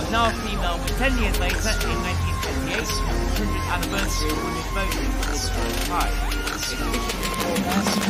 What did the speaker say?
was now a female, but 10 years later, in 1928, the 100th anniversary of women's voting. Was destroyed by its